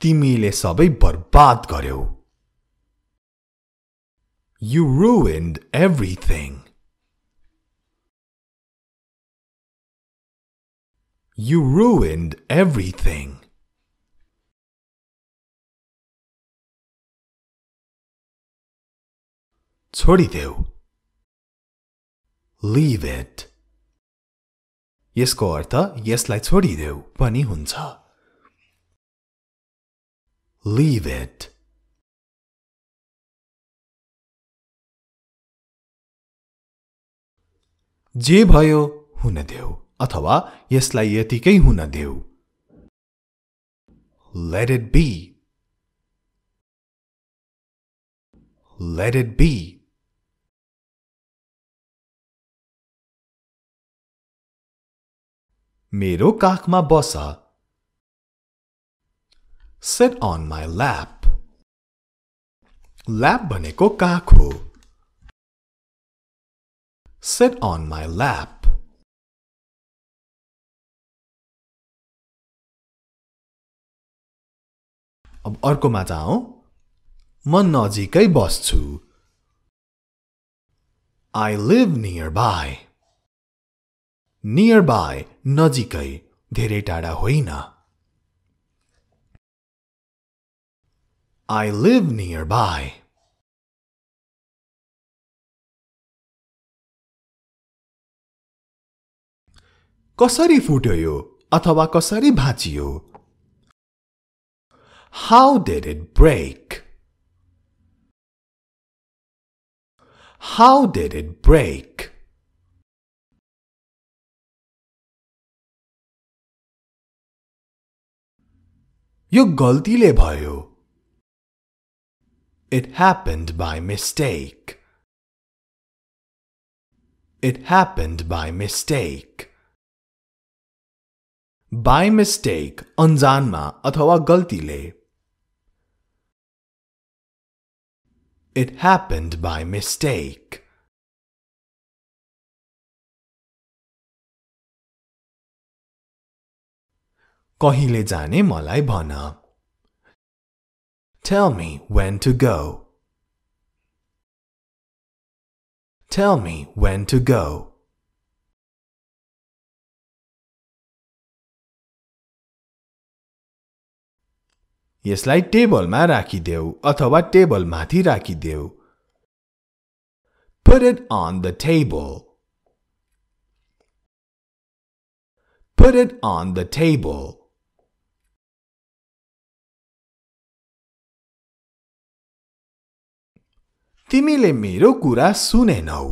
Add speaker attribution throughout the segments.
Speaker 1: तिमीले सबै बर्बाद गर्यौ You ruined everything. You ruined everything. छोडिदेऊ Leave it. यसको अर्थ यसलाई छोडिदेऊ पनि हुन्छ Leave it. जे भयो हुन देऊ अथवा यसलाई यतिकै हुन देऊ Let it be. Let it be. मेरो काखमा बस sit on my lap lap भनेको काख हो सेट अन माई ल्याप अब अर्कोमा जाउँ म नजिकै बस्छु। I live near by near by नजिकै धेरै टाढा होइन। I live nearby. कसरी फुट्यो यो अथवा कसरी भाँचियो How did it break? How did it break? यो गल्तीले भयो It happened by mistake. It happened by mistake. By mistake अन्जानमा अथवा गल्तीले It happened by mistake. कहिले जाने मलाई भन Tell me when to go. Tell me when to go. यसलाई टेबलमा राखिदेऊ अथवा टेबलमाथि राखिदेऊ Put it on the table. Put it on the table. तिमीले मेरो कुरा सुनेनौ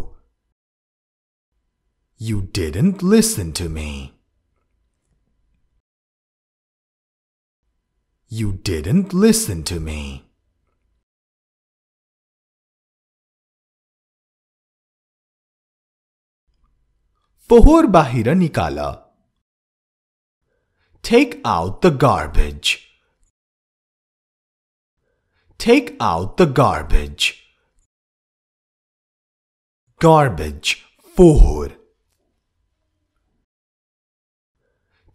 Speaker 1: You didn't listen to me. You didn't listen to me. फोहोर बाहिर निकाल Take out the garbage. Take out the garbage. Garbage, फोहोर.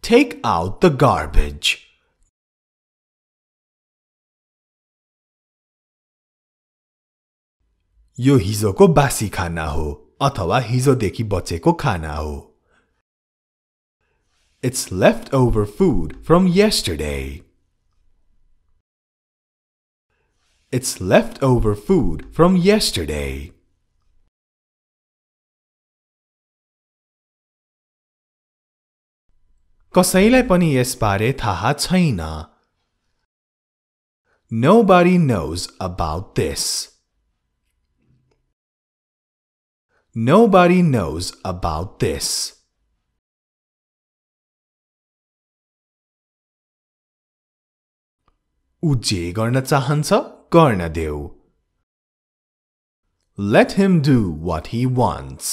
Speaker 1: Take out the garbage. यो हिजोको बासी खाना हो अथवा हिजोदेखि बचेको खाना हो It's leftover food from yesterday. It's leftover food from yesterday. कसैलाई पनि यसबारे थाहा छैन Nobody knows about this. Nobody knows about this. ऊ जे गर्न चाहन्छ गर्न देऊ Let him do what he wants.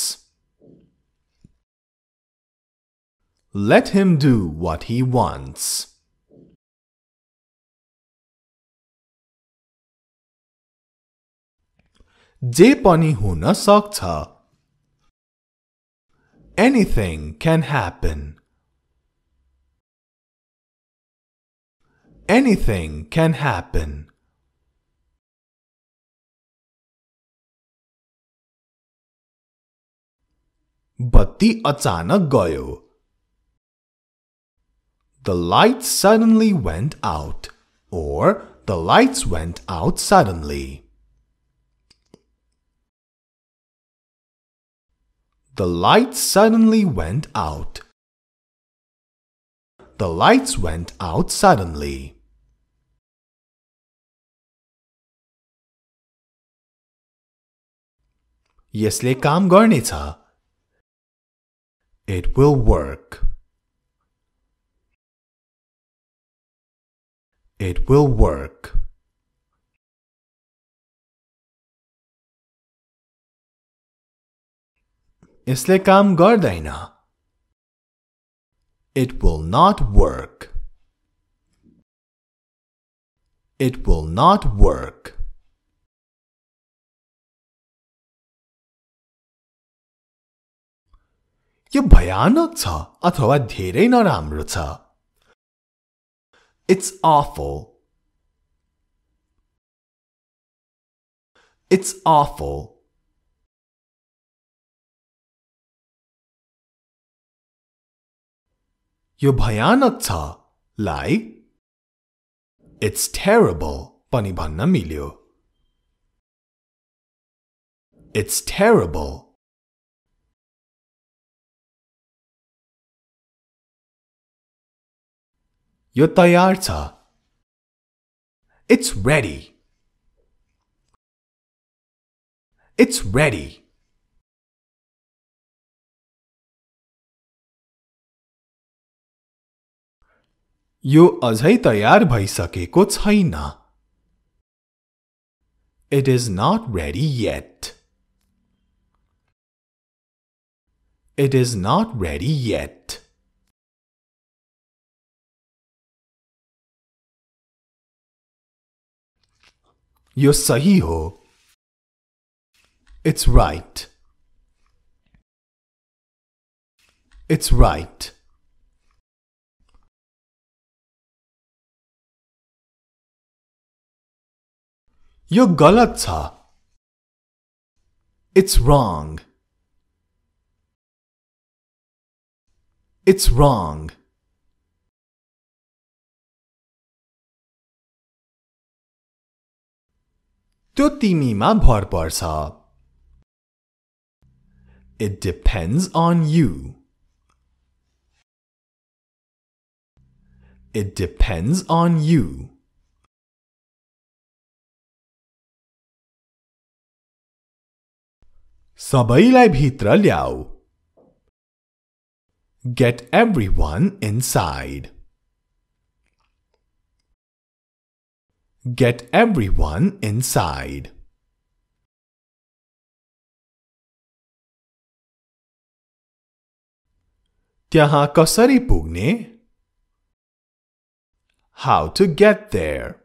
Speaker 1: Let him do what he wants. जे पनि हुन सक्छ Anything can happen. anything can happen. बत्ती अचानक गयो The lights suddenly went out, or the lights went out suddenly. The lights suddenly went out. The lights went out suddenly. यसले काम गर्नेछ It will work. It will work. यसले काम गर्दैन It will not work. It will not work. यो भयानक छ अथवा धेरै नराम्रो छ It's awful. It's awful. यो भयानक छ लाई It's terrible पनि भन्न मिल्यो It's terrible. यो तयार छ It's ready. It's ready. यो अझै तयार भइसकेको छैन It is not ready yet. It is not ready yet. You're sahi ho. It's right. It's right. You're galat tha. It's wrong. It's wrong. त्यो तिमीमा भर पर्छ It depends on you. It depends on you. सबैलाई भित्र ल्याऊ Get everyone inside. Get everyone inside. त्यहाँ कसरी पुग्ने How to get there.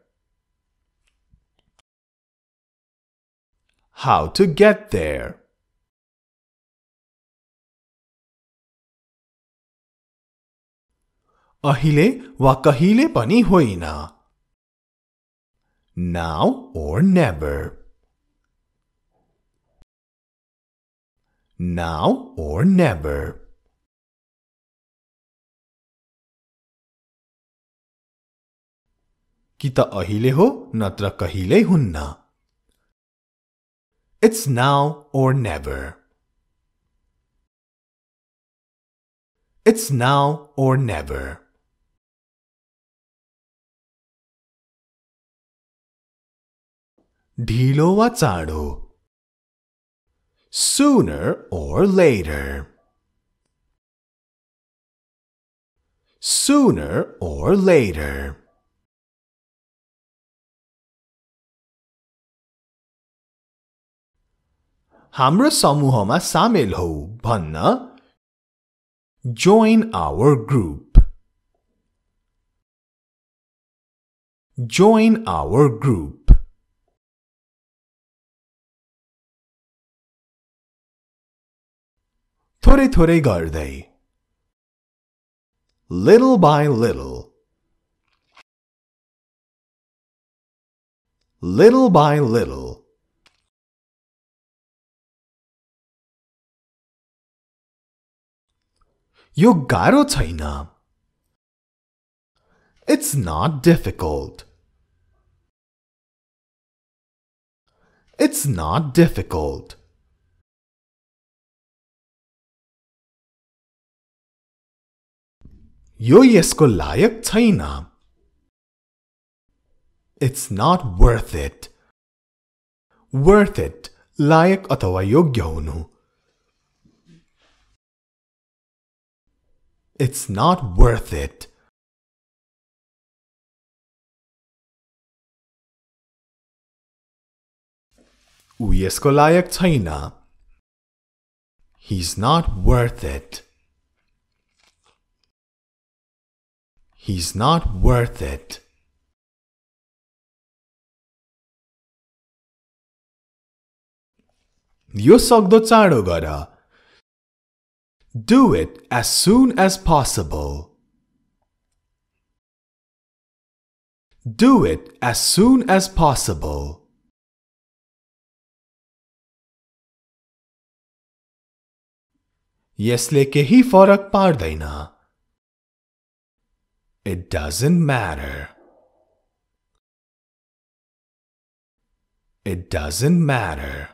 Speaker 1: How to get there. अहिले वा कहिले पनि होइन Now or never. Now or never. कि त अहिले हो नत्र कहिल्यै हुन्न It's now or never. It's now or never. ढिलो वा चाँडो Sooner or later. Sooner or later. हाम्रो समूहमा सामेल हौ भन्न Join our group. Join our group. थोरै थोरै गर्दै Little by little. little by little. यो गाह्रो छैन It's not difficult. It's not difficult. यो यसको लायक छैन It's not worth it. Worth it लायक अथवा योग्य हुनु It's not worth it. ऊ यसको लायक छैन He's not worth it. He's not worth it. यो सक्दो चाँडो गर Do it as soon as possible. Do it as soon as possible. यसले केही फरक पार्दैन It doesn't matter. It doesn't matter.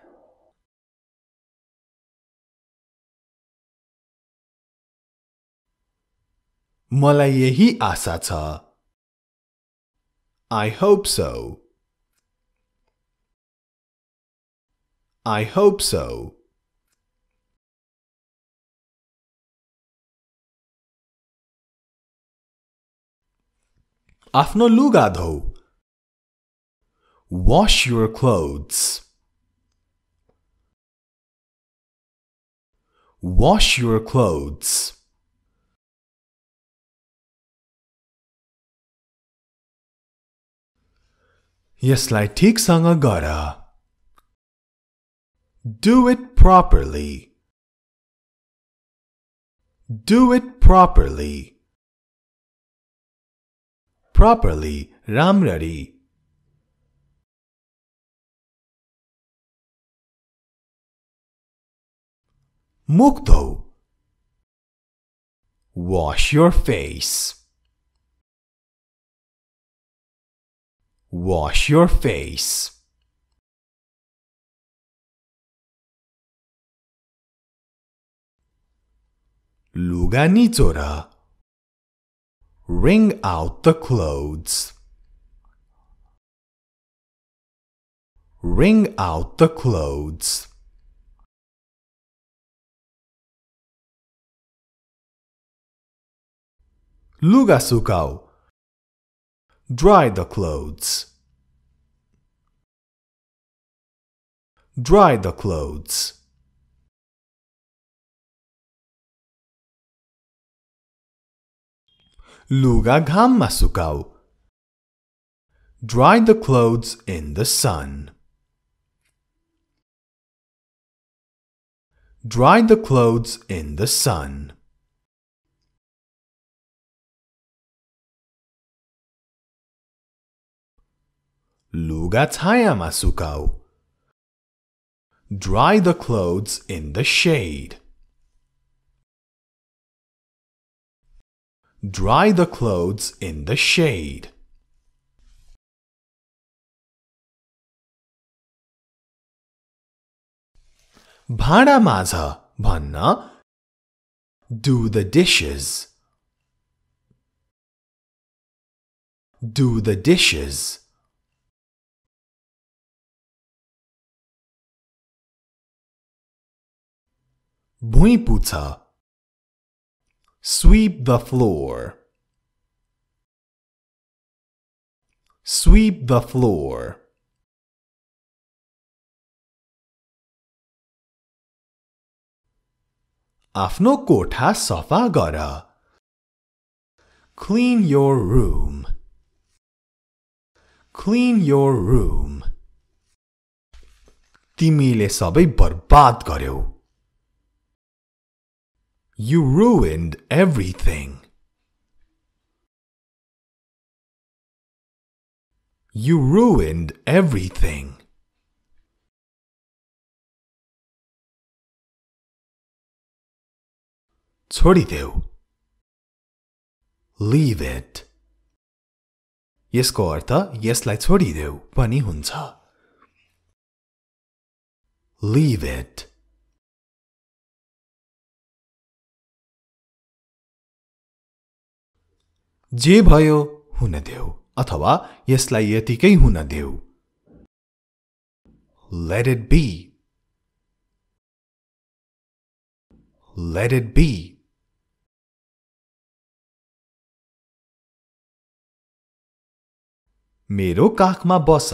Speaker 1: मलाई यही आशा छ I hope so. I hope so. आफ्नो लुगा धौ Wash your clothes. Wash your clothes. यसलाई ठिकसँग गर Do it properly. Do it properly. properly Ramrari. Mukto Wash your face. Wash your face. Luganitora Wring out the clothes. Wring out the clothes. Lugasukau. Dry the clothes. Dry the clothes. luga ghammasukau. Dry the clothes in the sun. Dry the clothes in the sun. Lugatshayamasukau. Dry the clothes in the shade. Dry the clothes in the shade. भाँडा माझ भन्न Do the dishes. Do the dishes. भुइँ पुछ Sweep the floor. Sweep the floor. आफ्नो कोठा सफा गर Clean your room. Clean your room. तिमीले सबै बर्बाद गर्यौ You ruined everything. You ruined everything. छोडिदेऊ Leave it. यसको अर्थ यसलाई छोडिदेऊ पनि हुन्छ Leave it. जे भयो हुन देऊ अथवा यसलाई यतिकै हुन देऊ Let it be. Let it be. मेरो काखमा बस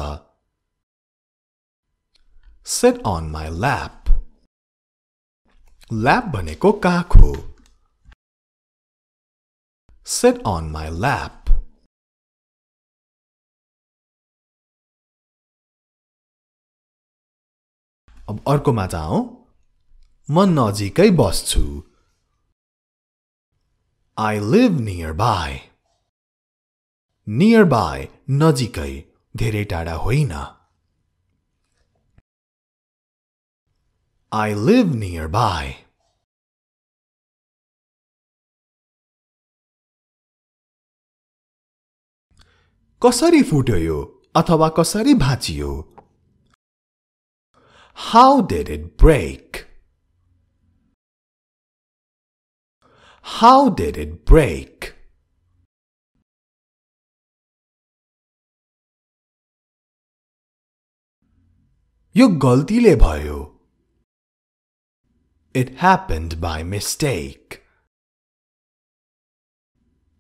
Speaker 1: Sit on my lap. Lap भनेको काख हो Sit on my lap. अब अर्कोमा जाउँ म नजिकै बस्छु। I live near by near by नजिकै धेरै टाढा होइन। आई लिभ नियर बाई कसरी फुट्यो यो अथवा कसरी भाँचियो How did it break? How did it break? यो गल्तीले भयो It happened by mistake.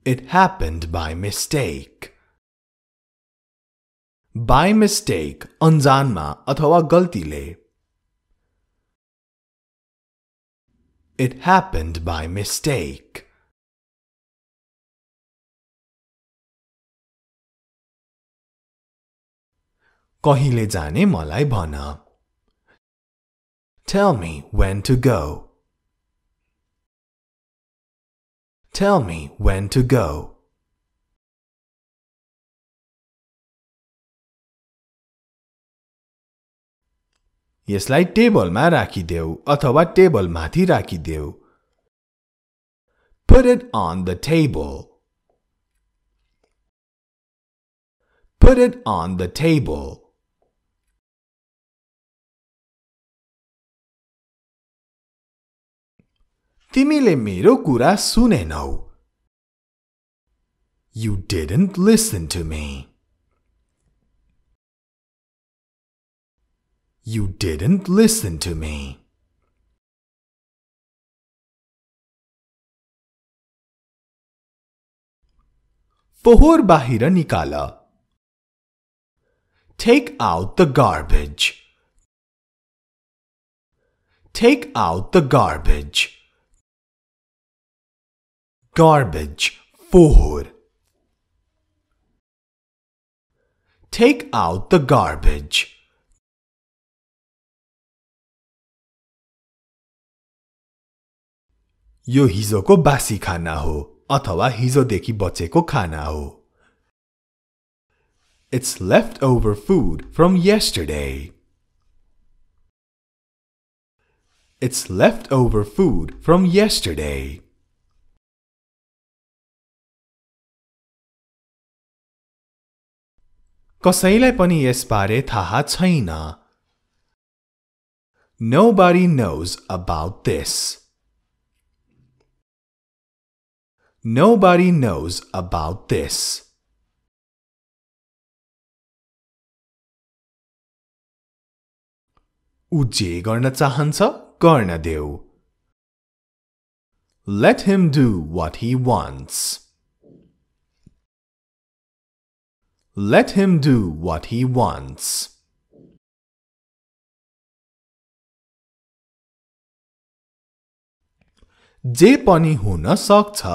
Speaker 1: It happened by mistake. By mistake अन्जानमा अथवा गल्तीले It happened by mistake. कहिले जाने मलाई भन Tell me when to go. Tell me when to go. यसलाई टेबलमा राखिदेऊ अथवा टेबलमाथि राखिदेऊ Put it on the table. Put it on the table. तिमीले मेरो कुरा सुनेनौ You didn't listen to me. You didn't listen to me. फोहोर बाहिर निकाल Take out the garbage. Take out the garbage. Garbage, fohor. Take out the garbage. यो हिजोको बासी खाना हो अथवा हिजोदेखि बचेको खाना हो It's leftover food from yesterday. It's leftover food from yesterday. कसैलाई पनि यसबारे थाहा छैन Nobody knows about this. Nobody knows about this. ऊ जे गर्न चाहन्छ गर्न देऊ Let him do what he wants. Let him do what he wants. जे पनि हुन सक्छ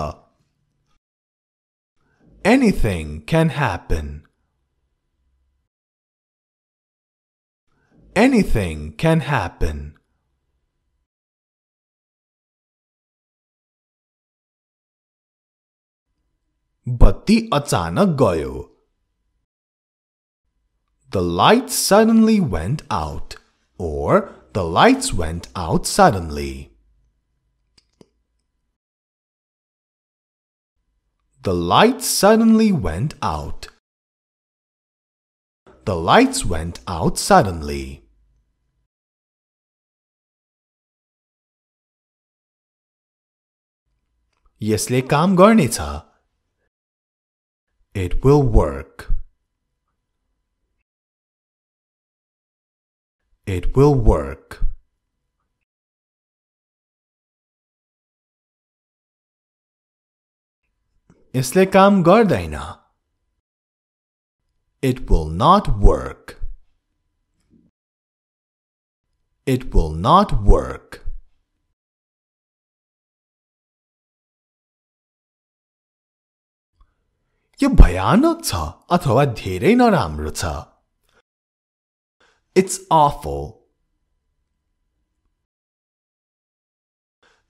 Speaker 1: Anything can happen. Anything can happen. बत्ती अचानक गयो The lights suddenly went out, or the lights went out suddenly. The lights suddenly went out. The lights went out suddenly. यसले काम गर्नेछ It will work. It will work. यसले काम गर्दैन It will not work. It will not work. यो भयानक छ अथवा धेरै नराम्रो छ It's awful.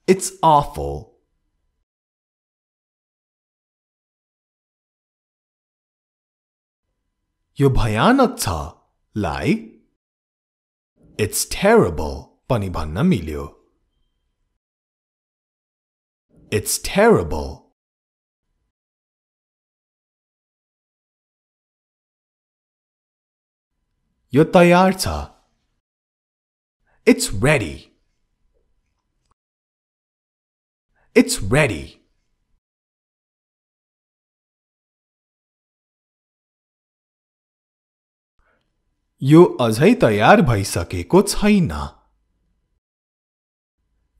Speaker 1: It's awful. यो भयानक छ लाई It's terrible पनि भन्न मिल्यो It's terrible. यो तयार छ It's ready. It's ready. यो अझै तयार भइसकेको छैन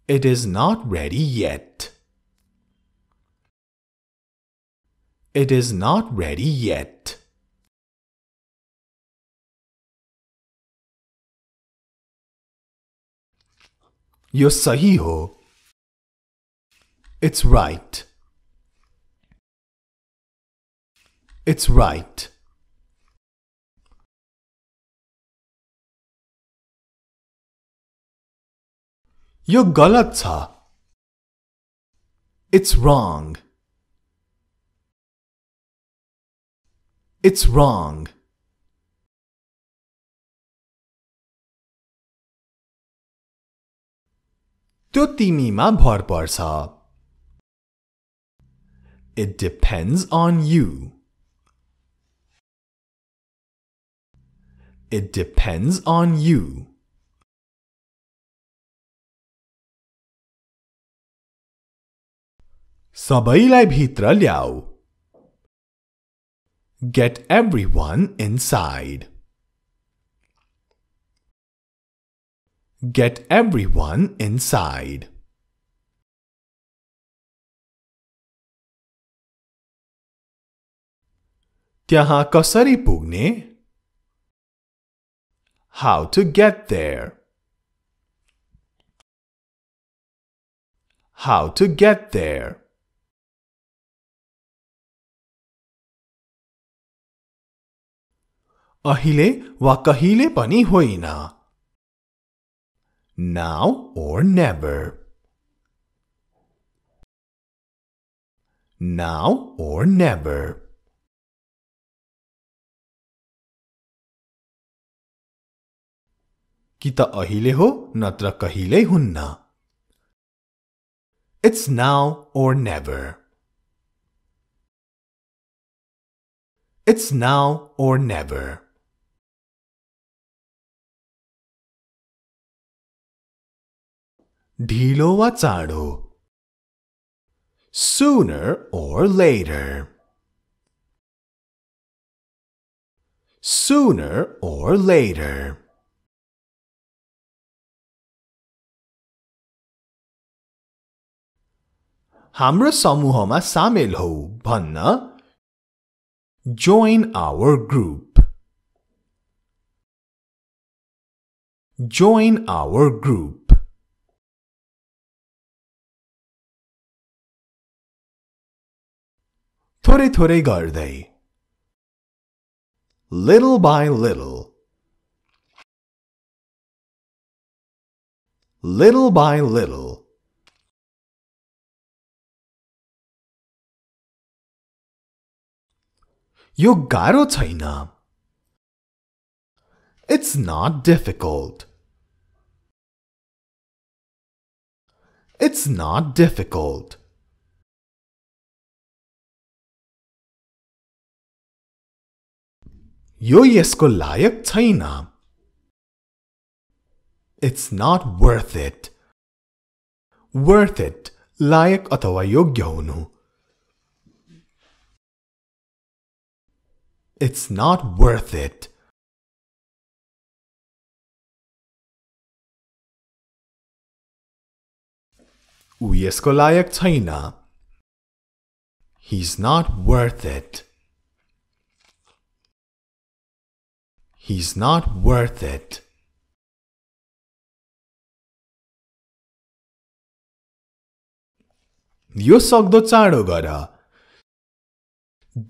Speaker 1: It is not ready yet. It is not ready yet. यो सही हो It's right. It's right. यो गलत छ It's wrong. It's wrong. त्यो तिमीमा भर पर्छ It depends on you. It depends on you. सबैलाई भित्र ल्याऊ Get everyone inside. Get everyone inside. त्यहाँ कसरी पुग्ने How to get there. How to get there. अहिले वा कहिले पनि होइन Now or never. Now or never. कि त अहिले हो नत्र कहिल्यै हुन्न It's now or never. It's now or never. ढिलो वा चाँडो Sooner or later. Sooner or later. हाम्रो समूहमा सामेल हौ भन्न Join our group. Join our group. थोरै थोरै गर्दै Little by little. Little by little. यो गाह्रो छैन It's not difficult. It's not difficult. यो यसको लायक छैन It's not worth it. Worth it लायक अथवा योग्य हुनु It's not worth it. ऊ यसको लायक छैन He's not worth it. He's not worth it. यो सक्दो चाँडो गर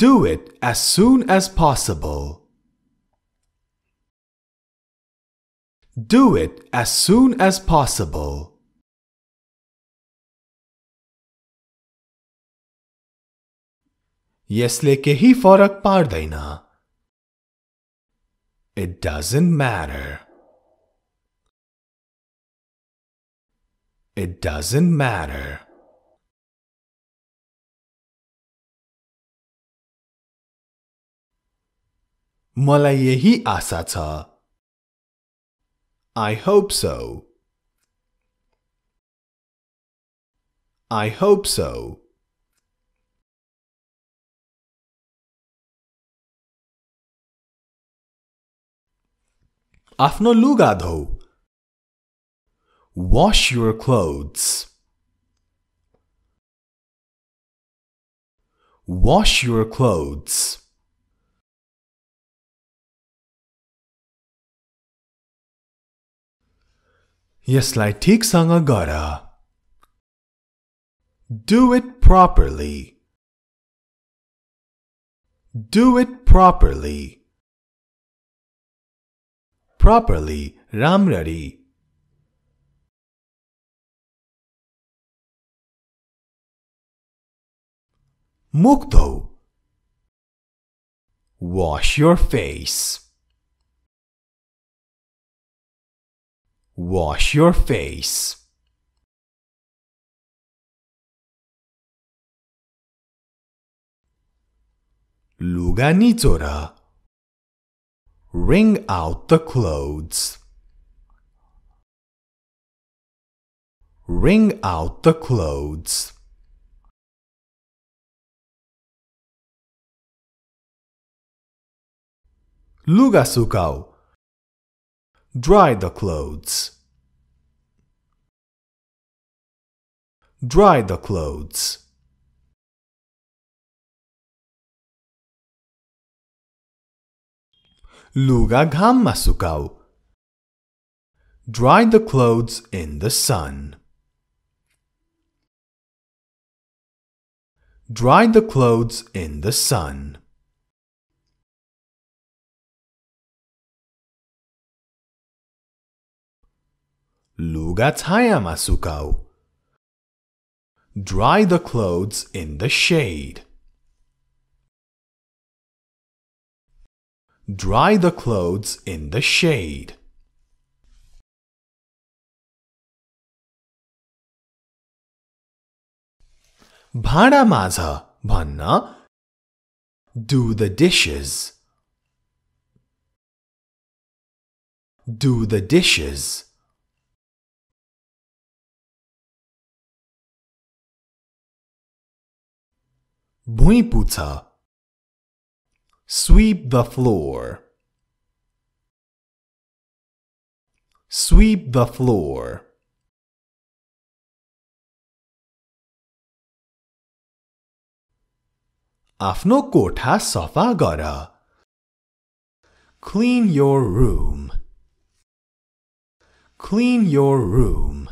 Speaker 1: Do it as soon as possible. Do it as soon as possible. यसले केही फरक पार्दैन It doesn't matter. It doesn't matter. मलाई यही आशा छ I hope so. I hope so. आफ्नो लुगा धौ Wash your clothes. Wash your clothes. यसलाई ठिकसँग गर Do it properly. Do it properly. properly Ramrari. Mukto. Wash your face. Wash your face. Luganitora Wring out the clothes. Wring out the clothes. Lugasukao. Dry the clothes. Dry the clothes. luga ghamma sukau. Dry the clothes in the sun. Dry the clothes in the sun. Luga tayama sukau. Dry the clothes in the shade. Dry the clothes in the shade. भाँडा माझ भन्न Do the dishes. Do the dishes. भुइँ पुछ Sweep the floor. Sweep the floor. आफ्नो कोठा सफा गर Clean your room. Clean your room.